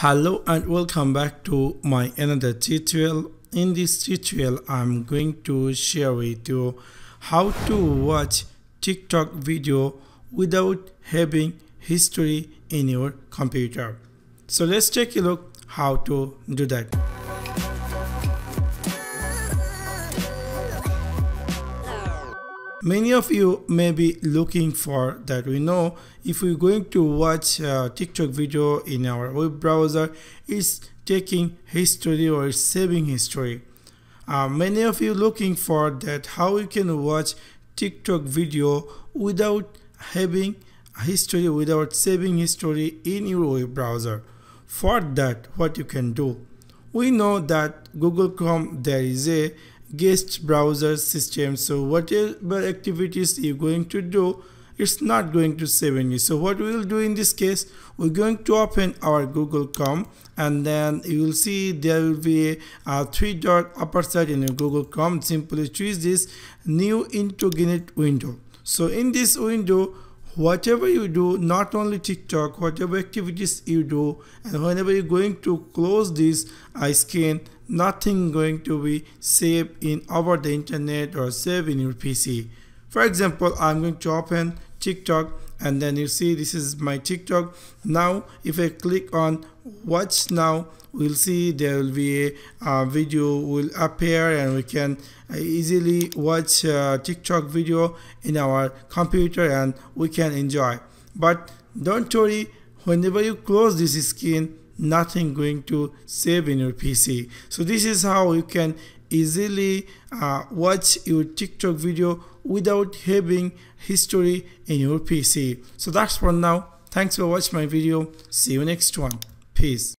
hello and welcome back to my another tutorial. In this tutorial i'm going to share with you how to watch tiktok video without having history in your computer. So let's take a look how to do that many of you may be looking for that. We know if we're going to watch a tiktok video in our web browser it's taking history or saving history. Uh, many of you looking for that how you can watch tiktok video without having history without saving history in your web browser. For that what you can do? We know that google chrome there is a guest browser system. So whatever activities you're going to do it's not going to save any. So what we'll do in this case we're going to open our google chrome and then you will see there will be a three dot upper side in your google chrome. Simply choose this new incognito window. So in this window whatever you do not only tiktok whatever activities you do and whenever you're going to close this i scan nothing going to be saved in over the internet or saved in your PC. For example, I'm going to open TikTok and then you see this is my TikTok. Now, if I click on watch now, we'll see there will be a video will appear and we can uh, easily watch uh, TikTok video in our computer and we can enjoy. But don't worry, whenever you close this screen, nothing going to save in your PC. So this is how you can easily uh, watch your TikTok video without having history in your PC. So that's for now. Thanks for watching my video. See you next one. Peace.